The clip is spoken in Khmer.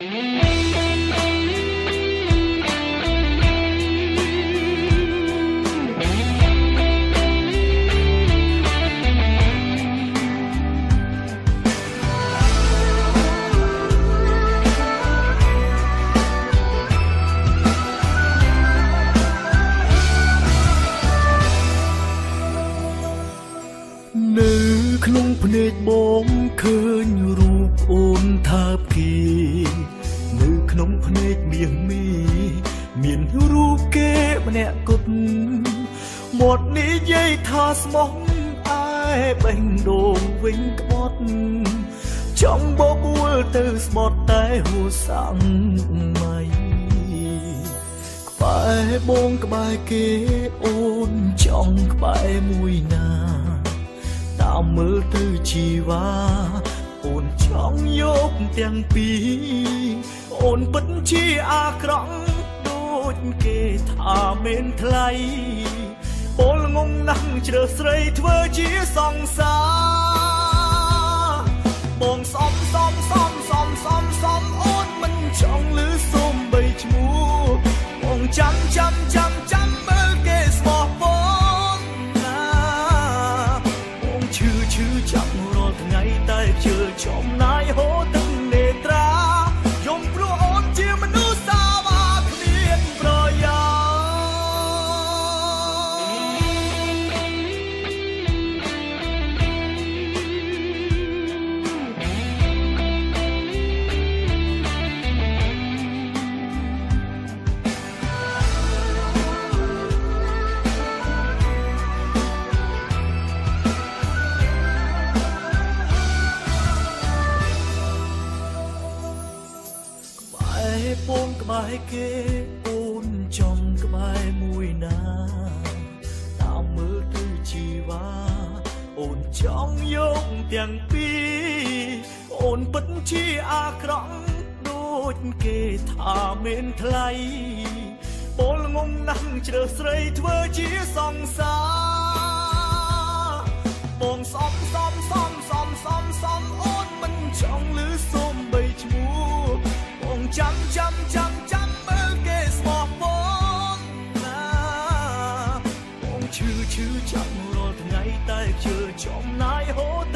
នៅ ក្នុងភ្នែកបងឃើញរូបអូនថាបគីនៅក្នុងភ្នែកមាសមី មានរូបគេម្នាក់គត់មាត់និយាយថាស្មោះអែបេះដូងវិញក្បត់ចង់បបួលទៅស្បត់តែហួសាំងម៉ៃក្បែរបងក្បែរគេអូនចង់ក្បែរមួយណា តាមមើលទៅជីវ៉ាអូនចង់យកទាំងពីរអូនពិតជាអាក្រក់ដូចគេថាមានថ្លៃពលងងណាស់ជ្រើសស្រីធ្វើជាសង្សារ ឈឺឈឺចាប់រាល់ថ្ងៃតែជឿចំ បែរពងក្បែរគេអូនចង់ក្បែរមួយណាតាមមើលទៅជីវ៉ាអូនចង់យកទាំងពីរអូនពិតជាអាក្រក់ដូចគេថាមានថ្លៃពលងងណាស់ជ្រើសស្រីធ្វើជាសង្សារ ឈឺឈឺចាប់រាល់ថ្ងៃតែជឿចំណាយហូរ